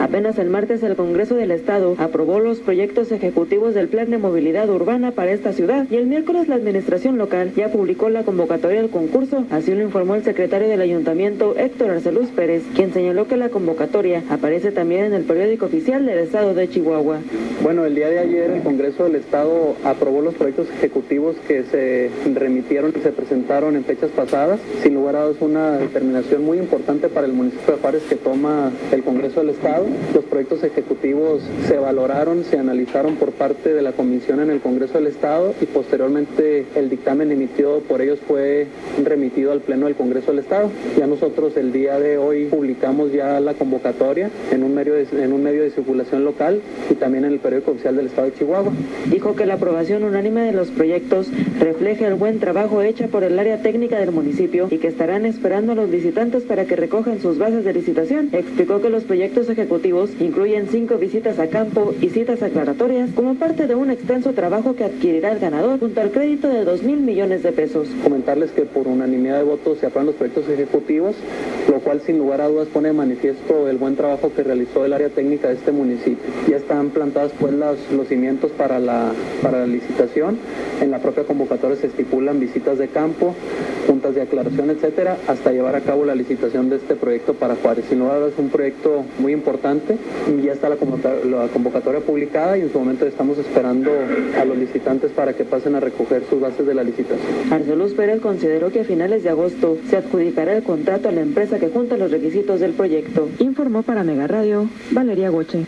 Apenas el martes el Congreso del Estado aprobó los proyectos ejecutivos del Plan de Movilidad Urbana para esta ciudad y el miércoles la Administración local ya publicó la convocatoria del concurso, así lo informó el secretario del Ayuntamiento Héctor Arceluz Pérez, quien señaló que la convocatoria aparece también en el periódico oficial del Estado de Chihuahua. Bueno, el día de ayer el Congreso del Estado aprobó los proyectos ejecutivos que se remitieron y se presentaron en fechas pasadas. Sin lugar a dudas una determinación muy importante para el municipio de Juárez que toma el Congreso del Estado los proyectos ejecutivos se valoraron, se analizaron por parte de la Comisión en el Congreso del Estado y posteriormente el dictamen emitido por ellos fue remitido al Pleno del Congreso del Estado. Ya nosotros el día de hoy publicamos ya la convocatoria en un medio de, en un medio de circulación local y también en el periódico oficial del Estado de Chihuahua. Dijo que la aprobación unánime de los proyectos refleja el buen trabajo hecho por el área técnica del municipio y que estarán esperando a los visitantes para que recojan sus bases de licitación. Explicó que los proyectos ejecutivos incluyen cinco visitas a campo y citas aclaratorias como parte de un extenso trabajo que adquirirá el ganador junto al crédito de 2 mil millones de pesos. Comentarles que por unanimidad de votos se aprueban los proyectos ejecutivos, lo cual sin lugar a dudas pone de manifiesto el buen trabajo que realizó el área técnica de este municipio. Ya están plantadas pues los cimientos para la, para la licitación. En la propia convocatoria se estipulan visitas de campo, juntas de aclaración, etcétera, hasta llevar a cabo la licitación de este proyecto para Juárez. Sin lugar a dudas un proyecto muy importante importante. Ya está la convocatoria, publicada y en su momento estamos esperando a los licitantes para que pasen a recoger sus bases de la licitación. Arcelus Pérez consideró que a finales de agosto se adjudicará el contrato a la empresa que junta los requisitos del proyecto. Informó para Mega Radio Valeria Goche.